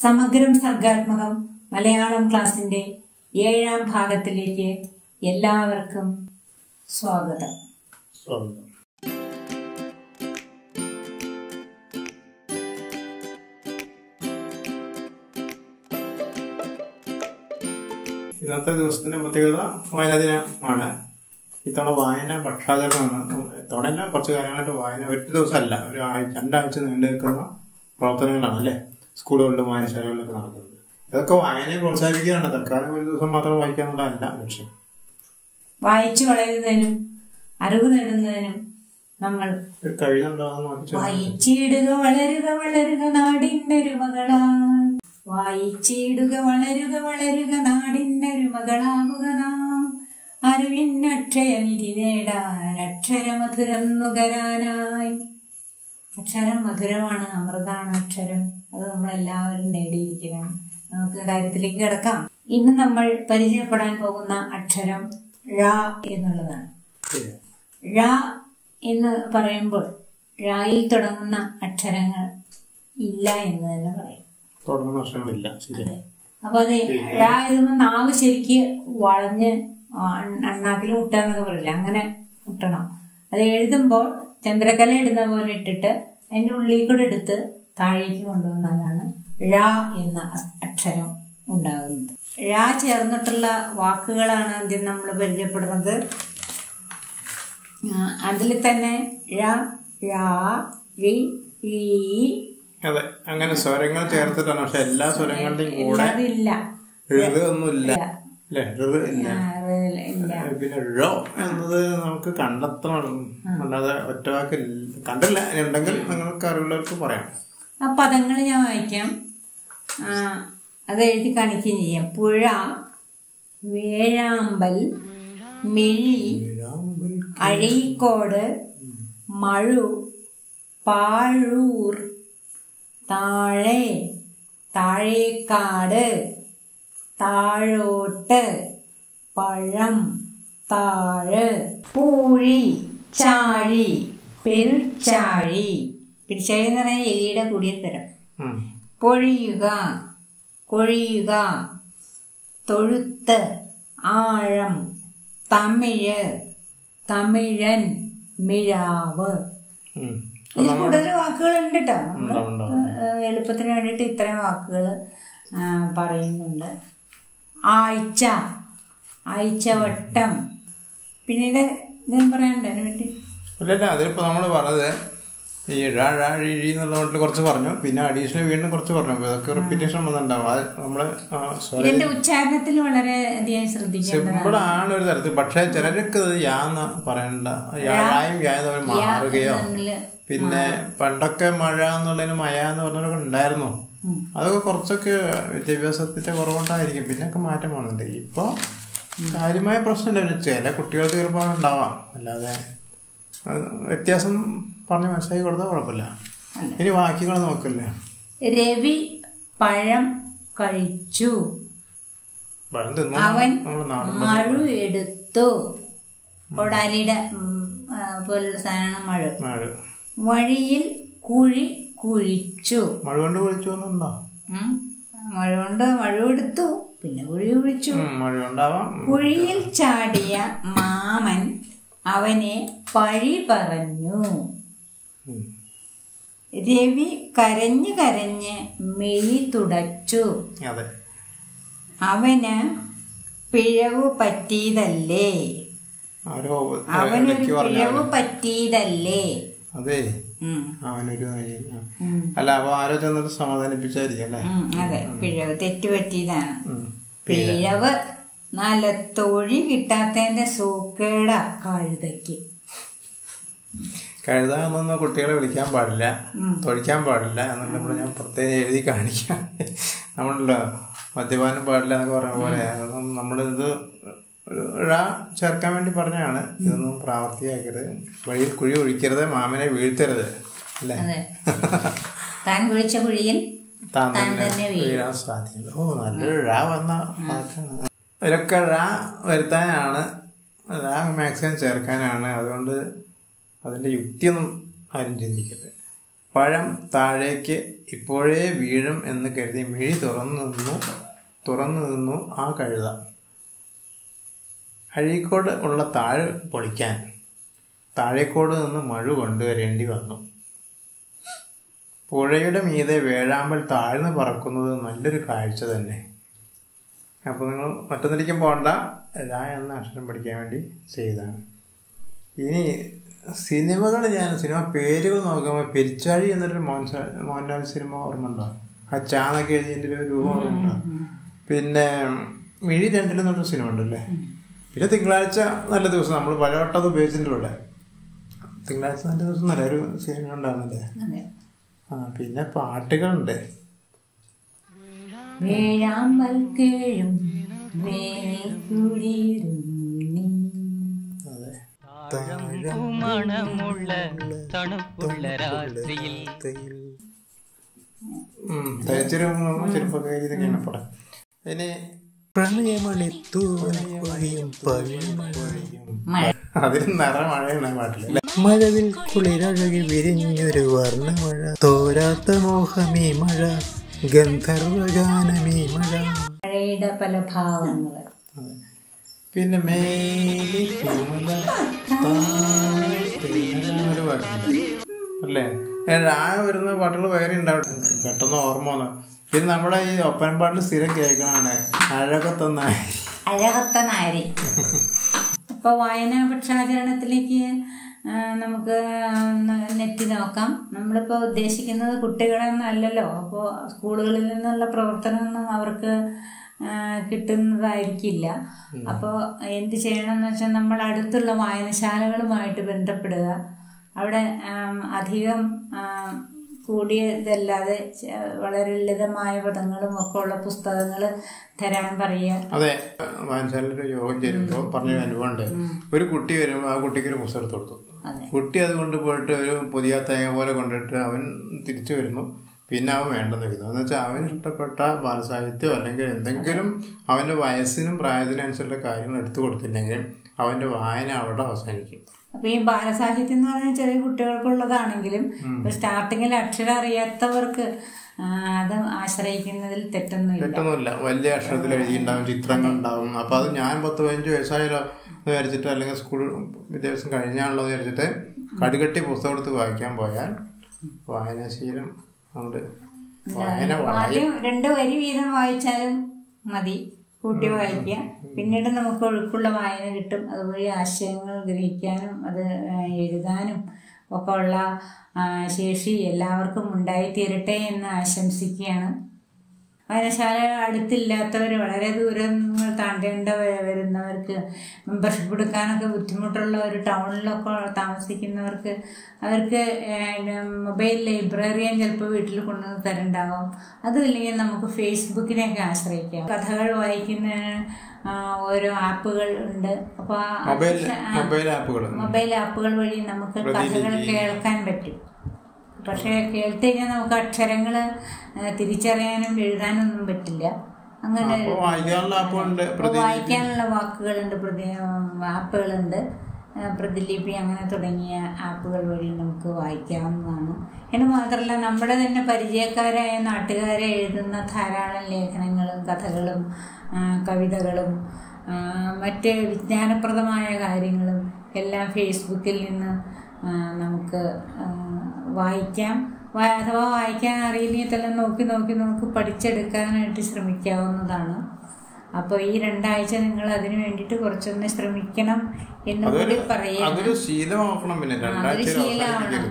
സമഗ്രം സർഗാത്മകം മലയാളം ക്ലാസിന്റെ ഏഴാം ഭാഗത്തിലേക്ക് എല്ലാവർക്കും സ്വാഗതം. ഇന്നത്തെ ദിവസത്തിന്റെ പ്രത്യേകത വായനദിനമാണ് ഇത്തവണ വായന പക്ഷാചരണമാണ്. ഇത്തവണ കുറച്ച് കാര്യങ്ങളായിട്ട് വായന ഒരു ദിവസമല്ല ഒരു രണ്ടാഴ്ച നീണ്ടു നിൽക്കുന്ന പ്രവർത്തനങ്ങളാണ് അല്ലേ? സ്കൂളുകളിലും വായനശാലകളിലൊക്കെ നടക്കുന്നത് ഇതൊക്കെ വായനയെ പ്രോത്സാഹിപ്പിക്കാനാണ് തൽക്കാലം ഒരു ദിവസം മാത്രം വായിക്കാനുള്ളതല്ല ലക്ഷ്യം. വായിച്ചു വളരുന്നതിനും അറിവ് നേടുന്നതിനും നമ്മൾ വായിച്ചിടുക വളരുക വളരുക നാടിന്റെ മകളായി വായിച്ചിടുക വളരുക വളരുക നാടിന്റെ മകളാകുക നാം. അറിവിനക്ഷയനിധി നേടാൻ അക്ഷരമധുരം നുകരാനായി. അക്ഷരം മധുരമാണ് അമൃതാണ് അക്ഷരം. അത് നമ്മളെല്ലാവരും നേടിയിരിക്കണം. നമുക്ക് കാര്യത്തിലേക്ക് കിടക്കാം. ഇന്ന് നമ്മൾ പരിചയപ്പെടാൻ പോകുന്ന അക്ഷരം ഴ എന്നുള്ളതാണ്. ഴ എന്ന് പറയുമ്പോൾ ഴയിൽ തുടങ്ങുന്ന അക്ഷരങ്ങൾ ഇല്ല എന്ന് തന്നെ പറയും. അപ്പൊ അത് ഴ നാവ് ശരിക്ക് വളഞ്ഞ് അണ്ണ- അണ്ണാക്കിൽ മുട്ടാന്നൊക്കെ പറയില്ല? അങ്ങനെ മുട്ടണം അത് എഴുതുമ്പോൾ ചന്ദ്രക്കല ഇടുന്ന പോലെ ഇട്ടിട്ട് അതിന്റെ ഉള്ളിൽ കൂടെ എടുത്ത് താഴേക്ക് കൊണ്ടുവന്നാലാണ് ഴ എന്ന അക്ഷരം ഉണ്ടാകുന്നത്. ഴ ചേർന്നിട്ടുള്ള വാക്കുകളാണ് ആദ്യം നമ്മൾ പരിചയപ്പെടുന്നത്. അതിൽ തന്നെ ഴ ഴ ഴി ഴീ. അതെ അങ്ങനെ സ്വരങ്ങൾ ചേർത്തിട്ടാണ്. പക്ഷെ എല്ലാ സ്വരങ്ങളുടെയും കൂടെ പിന്നെ ഴോ എന്നത് നമുക്ക് കണ്ടെത്തണം. അല്ലാതെ ഒറ്റവാക്കില്ല കണ്ടില്ല. ഉണ്ടെങ്കിൽ നിങ്ങൾക്ക് അറിവുള്ളവർക്ക് പറയാം. ആ പദങ്ങൾ ഞാൻ വായിക്കാം. അത് എഴുതി കാണിക്കുകയും ചെയ്യാം. പുഴ വേഴാമ്പൽ മിഴി അഴീക്കോട് മഴു പാഴൂർ താഴെ താഴേക്കാട് താഴോട്ട് പഴം താഴ് പൂഴി ചാഴി പെരുച്ചാഴി പെരുച്ചാഴി എന്ന് പറഞ്ഞാൽ എലിയുടെ കൂടിയ തരം. പൊഴിയുക കൊഴിയുക തൊഴുത്ത് ആഴം തമിഴ് തമിഴൻ മിഴാവ്. ഇതിൽ കൂടുതൽ വാക്കുകൾ ഉണ്ട് കേട്ടോ എളുപ്പത്തിന് വേണ്ടിയിട്ട് ഇത്രയും വാക്കുകൾ പറയുന്നുണ്ട്. ആഴ്ച ആഴ്ചവട്ടം. പിന്നീട് ഇതും പറയാനുണ്ട്? അതിനെ പറ്റി ഇല്ലല്ല അതിലിപ്പോ നമ്മൾ പറഞ്ഞത് ഈ ഴ ഴ ഴി ഴി എന്നുള്ളതിൽ കുറച്ച് പറഞ്ഞു. പിന്നെ അഡീഷണൽ വീണ്ടും കുറച്ച് പറഞ്ഞു. അതൊക്കെ ഇതൊക്കെ റിപ്പീറ്റേഷൻ വന്നിട്ടുണ്ടാവും. അത് നമ്മൾ ഇതിന്റെ ഉച്ചാരണത്തിൽ വളരെ അധികം ആണ് ഒരു തരത്തിൽ. പക്ഷെ ചിലർക്ക് യാന്ന് പറയണ്ട. യായും യായും തമ്മിൽ മാറുകയോ. പിന്നെ പണ്ടൊക്കെ മഴ എന്നുള്ളതിന് മഴ എന്ന് പറഞ്ഞവരൊക്കെ ഉണ്ടായിരുന്നു. അതൊക്കെ കുറച്ചൊക്കെ വിദ്യാഭ്യാസത്തിന്റെ കുറവുണ്ടായിരിക്കും പിന്നെയൊക്കെ മാറ്റം വന്നിട്ടുണ്ട്. ഇപ്പൊ കാര്യമായ പ്രശ്നമില്ല. ചില കുട്ടികൾക്ക് ചിലപ്പോൾ ഉണ്ടാവാം. അല്ലാതെ വ്യത്യാസം പറഞ്ഞ് മനസ്സിലാക്കി കൊടുത്താൽ കുഴപ്പമില്ല. ഇനി വാക്യങ്ങൾ നോക്കല്ലേ? രവി പഴം കഴിച്ചു. അവൻ മഴു എടുത്തു. കൊടാലിയുടെ പോലുള്ള സാധനമാണ് മഴ. മഴ. വഴിയിൽ കുഴി കുഴിച്ചു. മഴ കൊണ്ട് കുഴിച്ചു. മഴ കൊണ്ട് മഴ എടുത്തു. പിന്നെ കുഴി കുഴിച്ചു. കുഴിയിൽ ചാടിയ മാമൻ അവനെ പഴി പറഞ്ഞു. രവി കരഞ്ഞ് കരഞ്ഞ് മെയ് തുടച്ചു. അവന് പിഴവ് പറ്റിയതല്ലേ? അവനൊരു പിഴവ് പറ്റിയതല്ലേ? അതെ. അവനൊരു അല്ല അപ്പൊ ആരോ ചെന്നിട്ട് സമാധാനിപ്പിച്ചായിരിക്കും അല്ലേ? അതെ. പിഴവ് തെറ്റുപറ്റിയതാണ്. പിഴവ് നല്ല തൊഴി കിട്ടാത്തതിന്റെ സൂക്കേട കഴുതയ്ക്ക്. കഴുത എന്നൊന്നും കുട്ടികളെ വിളിക്കാൻ പാടില്ല. തൊഴിക്കാൻ പാടില്ല എന്നുള്ളപ്പോൾ ഞാൻ പ്രത്യേകം എഴുതി കാണിക്കാം നമ്മളല്ലോ മദ്യപാനം പാടില്ല എന്നൊക്കെ പറഞ്ഞ പോലെ നമ്മളിത് ഒരു ഇഴ ചേർക്കാൻ വേണ്ടി പറഞ്ഞാണ് ഇതൊന്നും പ്രാവർത്തികമാക്കരുത് വഴിയിൽ കുഴി ഒഴിക്കരുത് മാമനെ വീഴ്ത്തരുത്. അല്ലേ? താൻ കുഴിച്ച കുഴിയിൽ താൻ തന്നെ വീഴാൻ സാധ്യത ഓ നല്ലൊരു ഴ വന്ന ഇതിലൊക്കെ ഴ വരുത്താനാണ്. ഴ മാക്സിമം ചേർക്കാനാണ്. അതുകൊണ്ട് അതിന്റെ യുക്തിയൊന്നും ആരും ചിന്തിക്കരുത്. പഴം താഴേക്ക് ഇപ്പോഴേ വീഴും എന്ന് കരുതി മിഴി തുറന്നു നിന്നു. തുറന്നു നിന്നു ആ കഴുത. അഴീക്കോട് ഉള്ള താഴ് പൊളിക്കാൻ. താഴേക്കോട് നിന്ന് മഴ കൊണ്ടുവരേണ്ടി വന്നു. പുഴയുടെ മീതെ വേഴാമ്പൽ താഴ്ന്നു പറക്കുന്നത് നല്ലൊരു കാഴ്ച തന്നെ. അപ്പോൾ നിങ്ങൾ മറ്റൊന്നിലേക്കും പോകണ്ട. രാ എന്ന അക്ഷരം പഠിക്കാൻ വേണ്ടി ചെയ്തതാണ് ഇനി സിനിമകൾ ഞാൻ സിനിമ പേരുകൾ നോക്കുമ്പോൾ പെരിച്ചാഴി എന്നൊരു മോഹൻലാൽ മോഹൻലാൽ സിനിമ ഓർമ്മ ഉണ്ടോ ആ ചാണക എഴുതിയതിന്റെ ഒരു രൂപം ഓർമ്മയുണ്ടോ? പിന്നെ മിഴി രണ്ടിൽ എന്നൊരു സിനിമ ഉണ്ടല്ലേ പിന്നെ തിങ്കളാഴ്ച നല്ല ദിവസം നമ്മൾ പലവട്ടം അത് ഉപയോഗിച്ചിട്ടുണ്ട് തിങ്കളാഴ്ച നല്ല ദിവസം നല്ല ഒരു സിനിമ ഉണ്ടായിരുന്നില്ലേ? ആ പിന്നെ പാട്ടുകളുണ്ട്. വേഴാമ്പൽ കേഴും. മണമുള്ള തണുപ്പുള്ള രാത്രിയിൽ. ഇനി നിറ മഴയാണ് പാട്ടിൽ മഴവിൽ കുളിരഴകി വിരിഞ്ഞൊരു വർണമഴ. തോരാത്ത മോഹമേ മഴ. ഗന്ധർവഗാനമീ മഴ മഴയുടെ പല ഭാവങ്ങൾ പിന്നെ മേലി ഒരു പാട്ടുണ്ട്. അല്ലേ? ആ വരുന്ന പാട്ടുകൾ വേറെ ഉണ്ടാവും പെട്ടെന്ന് ഓർമ്മ വന്നു. പിന്നെ നമ്മുടെ ഈ ഒപ്പന പാട്ടിൽ സ്ഥിരം കേൾക്കണാണ് അഴകത്തൊന്ന അഴകത്ത നാരി ഇപ്പൊ വായനാ പക്ഷാചരണത്തിലേക്ക് നമുക്ക് നെറ്റ് നോക്കാം. നമ്മളിപ്പോൾ ഉദ്ദേശിക്കുന്നത് കുട്ടികളെന്നല്ലല്ലോ അപ്പോൾ സ്കൂളുകളിൽ നിന്നുള്ള പ്രവർത്തനമൊന്നും അവർക്ക് കിട്ടുന്നതായിരിക്കില്ല. അപ്പോൾ എന്ത് ചെയ്യണം എന്ന് വെച്ചാൽ നമ്മൾ അടുത്തുള്ള വായനശാലകളുമായിട്ട് ബന്ധപ്പെടുക. അവിടെ അധികം കൂടിയതല്ലാതെ വളരെ ലളിതമായ പദങ്ങളും ഒക്കെ ഉള്ള പുസ്തകങ്ങൾ തരാൻ പറയുക. അതെ വായനശാലയിൽ യോഗം ചേരുമ്പോൾ പറഞ്ഞ അനുഭവമുണ്ട് ഒരു കുട്ടി വരുമ്പോൾ ആ കുട്ടിക്ക് ഒരു പുസ്തകം എടുത്തു കൊടുത്തു. കുട്ടി അത് കൊണ്ടുപോയിട്ട് ഒരു പുതിയ തേങ്ങ പോലെ കൊണ്ടിട്ട് അവൻ തിരിച്ചു വരുന്നു. പിന്നെ അവൻ വേണ്ടെന്ന് വെക്കുന്നു. എന്ന് വെച്ചാൽ അവന് ഇഷ്ടപ്പെട്ട ബാലസാഹിത്യം അല്ലെങ്കിൽ എന്തെങ്കിലും അവന്റെ വയസ്സിനും പ്രായത്തിനും അനുസരിച്ചുള്ള കാര്യങ്ങൾ എടുത്തു കൊടുത്തില്ലെങ്കിൽ അവന്റെ വായന അവിടെ അവസാനിക്കും. അപ്പൊ ഈ ബാലസാഹിത്യം എന്ന് പറഞ്ഞാൽ ചെറിയ കുട്ടികൾക്കുള്ളതാണെങ്കിലും സ്റ്റാർട്ടിങ്ങിൽ അക്ഷരം അറിയാത്തവർക്ക് അത് ആശ്രയിക്കുന്നതിൽ തെറ്റൊന്നുമില്ല. തെറ്റൊന്നുമില്ല. വലിയ അക്ഷരത്തിൽ എഴുതിയിട്ടുണ്ടാവും ചിത്രങ്ങൾ ഉണ്ടാവും അപ്പൊ അത് ഞാൻ പത്ത് പതിനഞ്ച് വയസ്സായാലോ വിചാരിച്ചിട്ട് അല്ലെങ്കിൽ സ്കൂൾ വിദ്യാഭ്യാസം കഴിഞ്ഞാണല്ലോ വിചാരിച്ചിട്ട് കടുകട്ടി പുസ്തകം എടുത്ത് വായിക്കാൻ പോയാൽ വായനാശീലം അതുകൊണ്ട് വായന ആദ്യം രണ്ട് വരി വീതം വായിച്ചാലും മതി. കൂട്ടി വായിക്കുക. പിന്നീട് നമുക്ക് ഒഴുക്കുള്ള വായന കിട്ടും. അതുവഴി ആശയങ്ങൾ ഗ്രഹിക്കാനും അത് എഴുതാനും ഒക്കെ ഉള്ള ശേഷി എല്ലാവർക്കും ഉണ്ടായിത്തീരട്ടെ എന്ന് ആശംസിക്കുകയാണ്. വായനശാല അടുത്തില്ലാത്തവർ വളരെ ദൂരം താണ്ടേണ്ട വരുന്നവർക്ക് മെമ്പർഷിപ്പ് എടുക്കാനൊക്കെ ബുദ്ധിമുട്ടുള്ള ഒരു ടൗണിലൊക്കെ താമസിക്കുന്നവർക്ക് അവർക്ക് മൊബൈൽ ലൈബ്രറിയൻ ചിലപ്പോൾ വീട്ടിൽ കൊണ്ടുവന്ന് തരണ്ടാവും. അതുമില്ലെങ്കിൽ നമുക്ക് ഫേസ്ബുക്കിനെയൊക്കെ ആശ്രയിക്കാം. കഥകൾ വായിക്കുന്ന ഓരോ ആപ്പുകൾ ഉണ്ട്. അപ്പോൾ മൊബൈൽ മൊബൈൽ ആപ്പുകൾ. മൊബൈൽ ആപ്പുകൾ വഴി നമുക്ക് കഥകൾ കേൾക്കാൻ പറ്റും. പക്ഷേ കേട്ട് കഴിഞ്ഞാൽ നമുക്ക് അക്ഷരങ്ങൾ തിരിച്ചറിയാനും എഴുതാനും ഒന്നും പറ്റില്ല. അങ്ങനെ വായിക്കാനുള്ള വാക്കുകളുണ്ട് പ്രതി ആപ്പുകളുണ്ട്. പ്രതിലിപി അങ്ങനെ തുടങ്ങിയ ആപ്പുകൾ വഴി നമുക്ക് വായിക്കാവുന്നതാണ്. എന്ന് മാത്രമല്ല നമ്മുടെ തന്നെ പരിചയക്കാരായ നാട്ടുകാരെ എഴുതുന്ന ധാരാളം ലേഖനങ്ങളും കഥകളും കവിതകളും മറ്റ് വിജ്ഞാനപ്രദമായ കാര്യങ്ങളും എല്ലാം ഫേസ്ബുക്കിൽ നിന്ന് നമുക്ക് വായിക്കാം. അഥവാ വായിക്കാൻ അറിയില്ലെങ്കിൽ തന്നെ നോക്കി നോക്കി നമുക്ക് പഠിച്ചെടുക്കാനായിട്ട് ശ്രമിക്കാവുന്നതാണ്. അപ്പോൾ ഈ രണ്ടാഴ്ച നിങ്ങൾ അതിന് വേണ്ടിയിട്ട് കുറച്ചൊന്ന് ശ്രമിക്കണം എന്ന് കൂടി പറയാം ശീലമാക്കണം